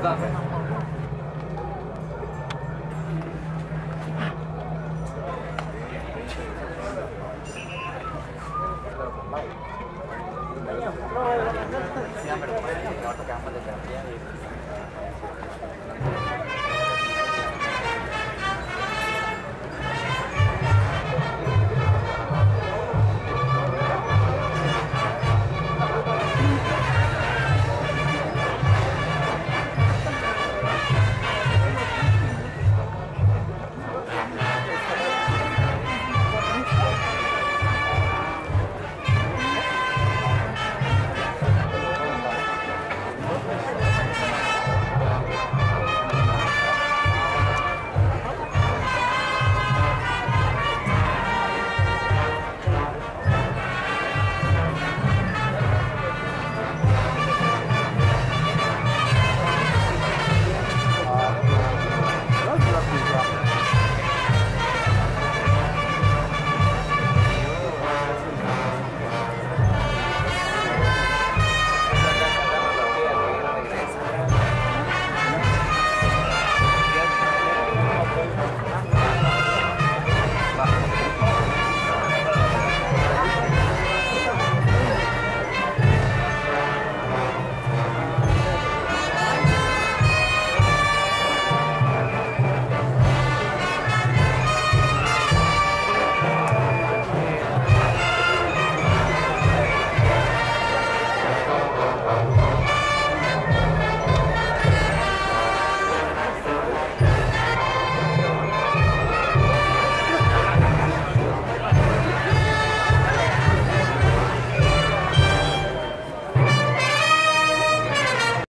Gracias.